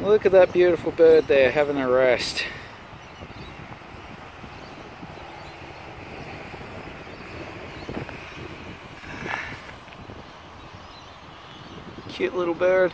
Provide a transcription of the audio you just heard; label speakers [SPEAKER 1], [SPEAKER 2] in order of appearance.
[SPEAKER 1] Look at that beautiful bird there having a rest. Cute little bird.